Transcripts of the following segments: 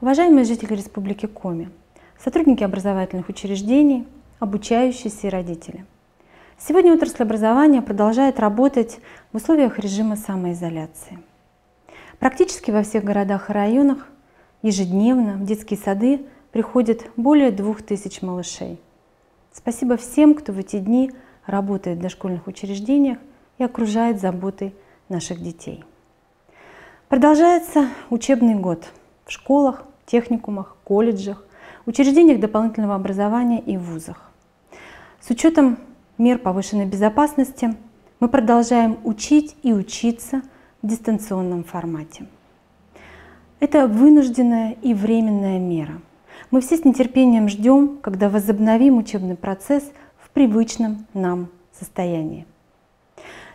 Уважаемые жители Республики Коми, сотрудники образовательных учреждений, обучающиеся и родители. Сегодня отрасль образования продолжает работать в условиях режима самоизоляции. Практически во всех городах и районах ежедневно в детские сады приходит более двух тысяч малышей. Спасибо всем, кто в эти дни работает в дошкольных учреждениях и окружает заботой наших детей. Продолжается учебный год в школах, техникумах, колледжах, учреждениях дополнительного образования и вузах. С учетом мер повышенной безопасности мы продолжаем учить и учиться в дистанционном формате. Это вынужденная и временная мера. Мы все с нетерпением ждем, когда возобновим учебный процесс в привычном нам состоянии.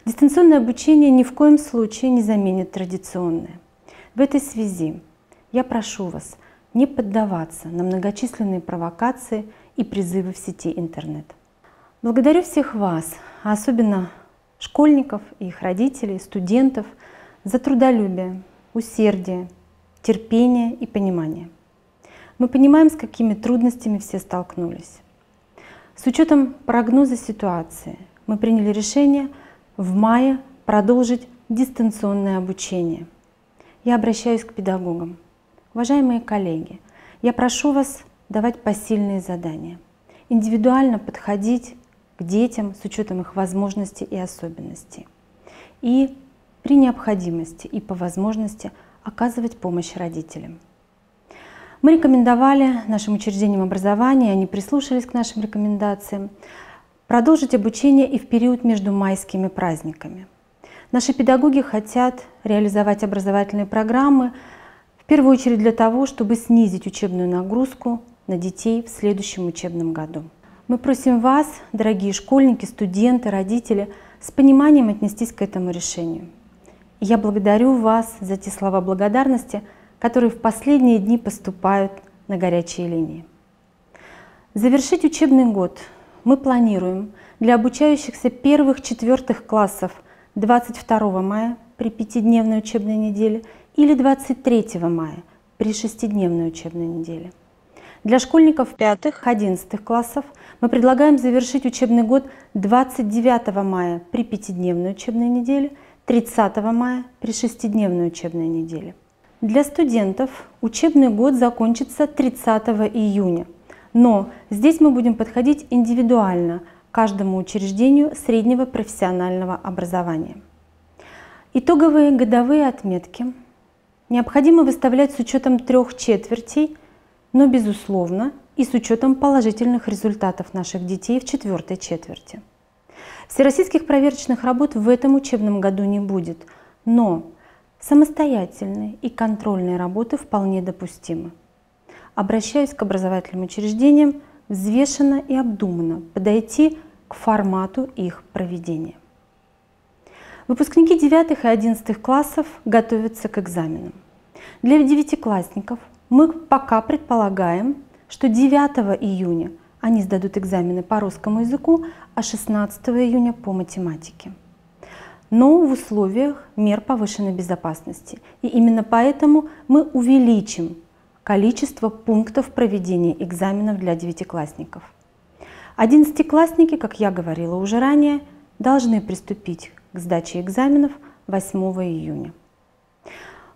Дистанционное обучение ни в коем случае не заменит традиционное. В этой связи я прошу вас не поддаваться на многочисленные провокации и призывы в сети интернет. Благодарю всех вас, а особенно школьников и их родителей, студентов, за трудолюбие, усердие, терпение и понимание. Мы понимаем, с какими трудностями все столкнулись. С учетом прогноза ситуации мы приняли решение в мае продолжить дистанционное обучение. Я обращаюсь к педагогам. Уважаемые коллеги, я прошу вас давать посильные задания, индивидуально подходить к детям с учетом их возможностей и особенностей. И при необходимости и по возможности оказывать помощь родителям. Мы рекомендовали нашим учреждениям образования, они прислушались к нашим рекомендациям, продолжить обучение и в период между майскими праздниками. Наши педагоги хотят реализовать образовательные программы, в первую очередь для того, чтобы снизить учебную нагрузку на детей в следующем учебном году. Мы просим вас, дорогие школьники, студенты, родители, с пониманием отнестись к этому решению. Я благодарю вас за те слова благодарности, которые в последние дни поступают на горячие линии. Завершить учебный год мы планируем для обучающихся первых-четвертых классов 22 мая при пятидневной учебной неделе или 23 мая при шестидневной учебной неделе. Для школьников 5-11 классов мы предлагаем завершить учебный год 29 мая при пятидневной учебной неделе, 30 мая при шестидневной учебной неделе. Для студентов учебный год закончится 30 июня, но здесь мы будем подходить индивидуально каждому учреждению среднего профессионального образования. Итоговые годовые отметки необходимо выставлять с учетом трех четвертей, но безусловно и с учетом положительных результатов наших детей в четвертой четверти. Всероссийских проверочных работ в этом учебном году не будет, но самостоятельные и контрольные работы вполне допустимы. Обращаюсь к образовательным учреждениям взвешенно и обдуманно подойти к формату их проведения. Выпускники 9 и 11 классов готовятся к экзаменам. Для девятиклассников мы пока предполагаем, что 9 июня они сдадут экзамены по русскому языку, а 16 июня по математике. Но в условиях мер повышенной безопасности. И именно поэтому мы увеличим количество пунктов проведения экзаменов для девятиклассников. Одиннадцатиклассники, как я говорила уже ранее, должны приступить к сдаче экзаменов 8 июня.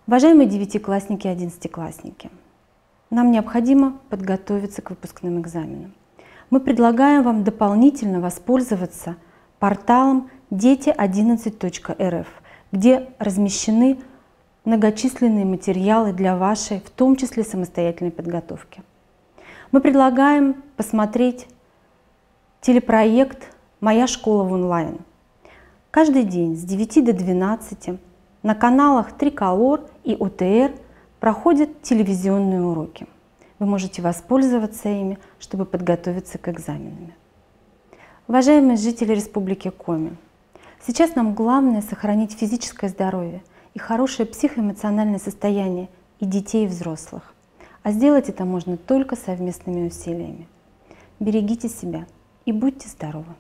Уважаемые девятиклассники и одиннадцатиклассники, нам необходимо подготовиться к выпускным экзаменам. Мы предлагаем вам дополнительно воспользоваться порталом дети11.рф, где размещены многочисленные материалы для вашей, в том числе самостоятельной подготовки. Мы предлагаем посмотреть телепроект «Моя школа в онлайн». Каждый день с 9 до 12 на каналах Триколор и ОТР проходят телевизионные уроки. Вы можете воспользоваться ими, чтобы подготовиться к экзаменам. Уважаемые жители Республики Коми, сейчас нам главное сохранить физическое здоровье и хорошее психоэмоциональное состояние и детей, и взрослых. А сделать это можно только совместными усилиями. Берегите себя – и будьте здоровы!